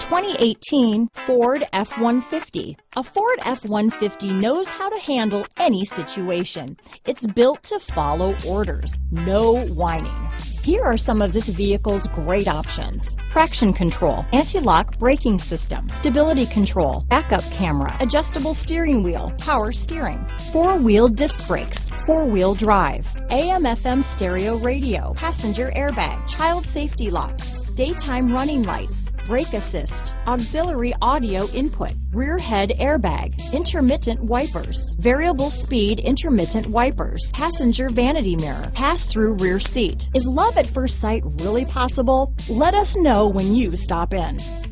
2018 Ford F-150. A Ford F-150 knows how to handle any situation. It's built to follow orders, no whining. Here are some of this vehicle's great options. Traction control, anti-lock braking system, stability control, backup camera, adjustable steering wheel, power steering, four-wheel disc brakes, four-wheel drive, AM FM stereo radio, passenger airbag, child safety locks, daytime running lights, brake assist, auxiliary audio input, rear head airbag, intermittent wipers, variable speed intermittent wipers, passenger vanity mirror, pass-through rear seat. Is love at first sight really possible? Let us know when you stop in.